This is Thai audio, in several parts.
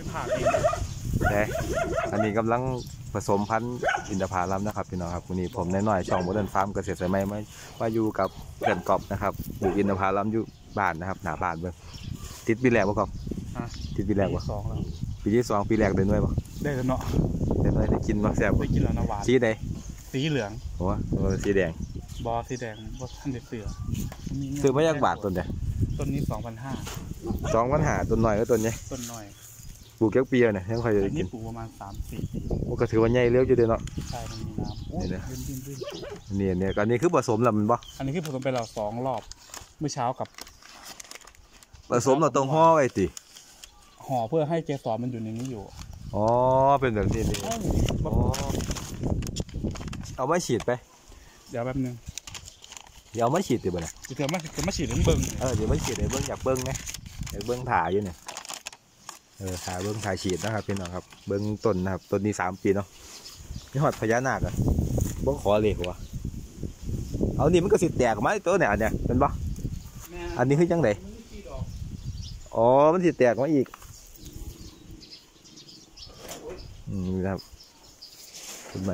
เป็นผ่าเองแต่อันนี้กำลังผสมพันธุ์อินทผลัมนะครับพี่น้องครับวันนี้ผมน้อยๆช่องโมเดิร์นฟาร์มเกษตรสายไหมมามาอยู่กับเพื่อนกอบนะครับปลูกอินทผลัมอยู่บ้านนะครับหน้าบ้านเบิ่งติดปีแรกบ่ครับอะติดปีแรกบ่สองแล้วปีที่สองปีแรกเดินด้วยบ่ได้แล้วเนาะเดินด้วยได้กินบ่แซ่บบ่ได้กินแล้วนะหวานสีใดสีเหลืองโอ้โหสีแดงบอสีแดงบอท่านเด็ดเสือมีเงินซื้อมาจากบาทต้นเดียต้นนี้สองพันห้าสองปัญหาต้นน้อยก็ต้นใหญ่ต้นน้อย ปลูกแค่ปีเดียวเนี่ยยังค่อยจะอัได้นกินี้นปลูกประมาณสามสี่โอ้ก็ถือว่าใหญ่เลี้ยวอยู่เด้เนาะใช่มันมีน้ำโอ้ยเดี๋ยวนะยืนยืนยืนนี่เนี่ยอันนี้คือผสมแล้วมันบ่อันนี้คือผสมไปแล้วสองรอบเมื่อเช้ากับ ผสมเราตรงห่อไว้ติห่อเพื่อให้เกสรมันอยู่ในนี้อยู่อ๋อเป็นแบบนี้นี่อ๋อเอามาฉีดไป เดี๋ยวแป๊บนึงเดี๋ยวเอามาฉีดติบ่เนี่ยเดี๋ยวมาเดี๋ยวมาฉีดน้ำเบิ้งเออเดี๋ยวมาฉีดให้เบิ่งอยากเบิ่งไงอยากเบิ่งถ่ายอยู่เนี่ย เออถ่ายเบิ่งถ่ายฉีดนะครับพี่น้องครับ เบิ่งต้นนะครับต้นนี้สามปีเนาะนี่หอดพญานาคอะบ่ขอเลขวะเอานี่มันก็สิแตกออกมาไอ้ตัวเนี่ยอันเนี่ยเป็นบ่อันนี้คือจังไดอ๋อมันสิแตกมาอีกอืมนี่นะครับขึ้นไป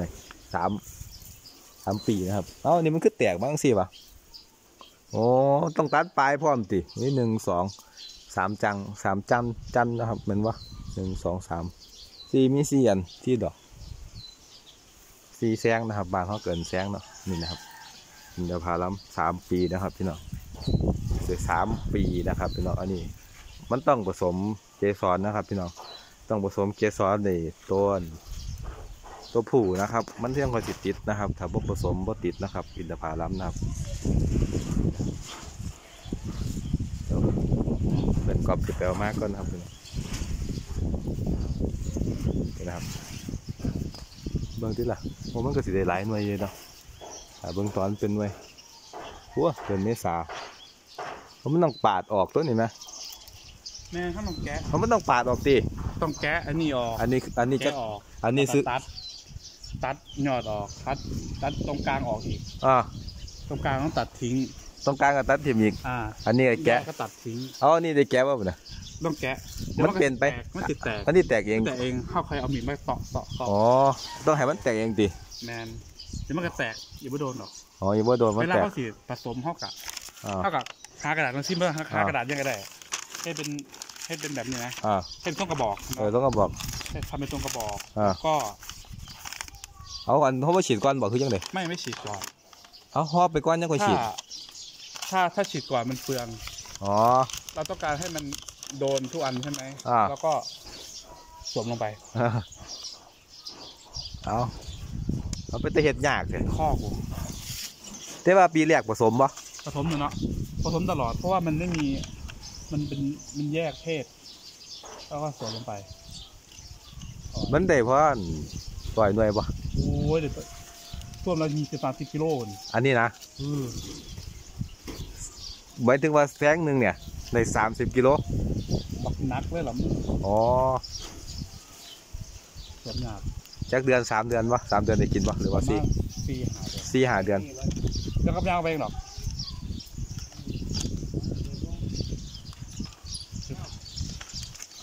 สามสามปีนะครับเอ้านี่มันคือแตกบ้างสิปะโอ้ต้องตัดปลายพร้อมตินี่หนึ่งสอง สามจังสามจันจันนะครับเหมือนว่าหนึ่งสองสามสี่มีสี่อันที่ดอกสี่แซงนะครับบางเขาเกินแซงเนาะนี่นะครับอินทผลัมสามปีนะครับพี่น้องเดี๋ยสามปีนะครับพี่น้องอันนี้ มันต้องผสมเกสรนะครับพี่น้องต้องผสมเกสรในต้นตัวผู้นะครับ มันเรื่องคอยติดติดนะครับ ถ้าบ่ผสมบ่ติดนะครับ อินทผลัมนะครับเดี๋ยวเป็น กรอบจะแปลมากก่อนนะครับพี่น้องนี่นะครับเบิ่งที่ล่ะโอ้มันก็สิได้หลายหน่วยอยู่เนาะถ้าเบิ่งตอนเป็นหน่วยหัวเดือนเมษาเพราะมันต้องปาดออกตัวนี้ไหมแม่ถ้าต้องแกะเพราะมันต้องปาดออกตีต้องแกะอันนี้ออกอันนี้อันนี้จะแกะออกอันนี้ซื้อตัดตัดยอดออกตัดตัดตรงกลางออกอีกอ่าตรงกลางต้องตัดทิ้ง ต้องการกับตัดทิมอีก อ่าอันนี้ก็แกะยอดก็ตัดทิ้งเอาอันนี้ได้แกะว่าบ่นะต้องแกะมันเป็นไปมันติดแตกอันนี้แตกเอง แต่เองเข้าใครเอามีดมาเตาะเตาะเตาะอ๋อ ต้องให้มันแตกเองติแมนเดี๋ยวมันก็แตกอย่าไปโดนหรอกอ๋ออย่าว่าโดนมันเวลาแตกเขาสีผสมเข้ากับอ่าเข้ากับหากระดาษมันซิมเบอร์หาอ่ากระดาษยังไงได้ให้เป็นให้เป็นแบบนี้นะอ่าให้เป็นต้นกระบอกเออต้องก็บอกให้ทำเป็นต้นกระบอกอ่า ก็ เอาอันเขามาฉีดก่อนบอกคือจังไดไม่ไม่ฉีดก่อนเอาฮอบไปก่อนยังค่อยถ้าฉีด ถ้าถ้าฉีดก่อนมันเปลือง อ๋อ เราต้องการให้มันโดนทุกอันใช่ไหมอ่า แล้วก็สวมลงไปเอาเอาไปแต่เฮ็ดยากเลยข้อกูแต่ว่าปีแรกผสมบ่ผสมอยู่เนาะผสมตลอดเพราะว่ามันไม่มี มันเป็นมันแยกเพศ แล้วก็สวมลงไปมันได้เพราะอันปล่อยหน่วยบ่โอ้ยเดี๋ยวท่วมเรามีสิบสามสิบกิโลนี่อันนี้นะเออ หมายถึงว่าแซงหนึงเนี่ยได้30กิโลบักนักเลยเหรอมึงอ๋อเสียบหยาบจักเดือนสามเดือนบ่สามเดือนได้กินบ่หรือว่าสี่สี่หาเดือนสี่ห้าเดือนแล้วก็ไม่เอาไปเองหรอก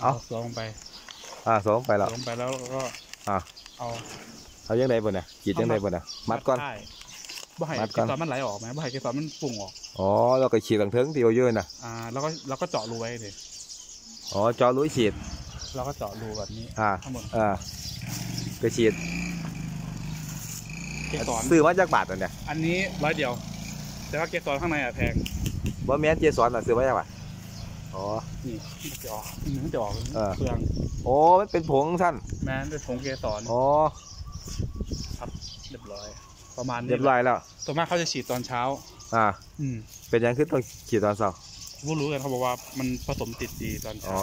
เอาสวมลงไป อ่าสองไปสแล้ววมลงไปแล้วก็อะเอาเอายังไงบ่เนี่ยกรีดยังไงบ่เนี่ยมัดก่อนใช่ บ่ให้มัดเกก่อน สรมันไหลออกไหมบ่ให้เกสรมันปุ่งออก อ๋อแล้วก็ฉีดหลังเทิงที่เอาเยอะนะอ่าแล้วก็แล้วก็เจาะรูไว้เลยอ๋อเจอรู้ฉีดแล้วก็เจาะรูแบบนี้ อ่าทั้งหมดอ่าก็ฉีดเกสรซื้อมาจากบาทตัวเนี่ยอันนี้ร้อยเดียว แต่ว่าเกสรข้างในอะแพงว่าแม่นเจสอนน่ะซื้อมาจากบาทอ๋อ นี่มันจะออกนี่มันจะออกเออ เปลืองโอ้มันเป็นผงสั้นแม้เป็นผงเกสรอ๋อ เรียบร้อย ประมาณนี้เรียบร้อยแล้วส่วนมากเขาจะฉีดตอนเช้า อ่า อืมเป็นยังคือต้องฉีดตอนเช้าผู้รู้กันเขาบอกว่ามันผสมติดดีตอนอ๋เช้า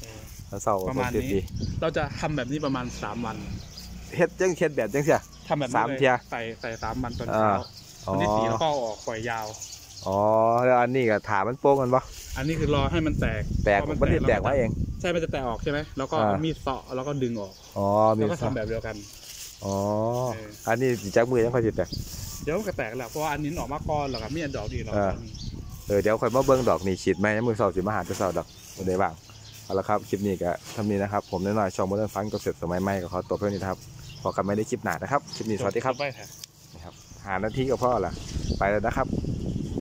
เอออตอนเช้าประมาณผติดนี้ดีเราจะทำแบบนี้ประมาณสามวันเฮ็ดจังเฮ็ดแบบจังเสียทำแบบนี้สามเลยเที่ยใส่ใส่สามวันตอนอ่าเช้าอ๋อวันที่สี่แล้วก็เอาออกปล่อยยาวอ๋อแล้วอันนี้ก็ถามมันโป้งกันปะอันนี้คือรอให้มันแตก แตกพอมันไม่ได้แตกมาเอง ใช่ มันจะแตกออกใช่ไหมแล้วก็อ่าเอามีดเสาะแล้วก็ดึงออก อ๋อมีแล้วก็ทำแบบเดียวกัน อ๋อเอออันนี้สิจักมือยังค่อยสิแตกเดี๋ยวมันก็แตกแหละเพราะว่าอันนี้ออกมาก่อนแล้วก็มีอันดอกดีเราอ่าเออเดี๋ยวค่อยมาเบิ่งดอกนี่ฉีดไหมมือเสาสิมาหาจะเสาดอกบ่ได้บ้างเอาละครับคลิปนี้ก็ทำนี้นะครับ ผมน้อยๆช่องโมเดิร์นฟังตัวเสร็จสมัยใหม่ก็ขอตัวเพื่อนนี้นะครับพอกันไม่ได้คลิปหนานะครับคลิปนี้สวัสดีครับไปค่ะนะครับหานาทีก็พอละไปแล้วนะครับ